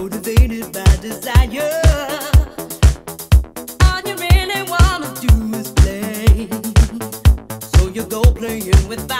motivated by desire. All you really wanna do is play, so you go playing with fire.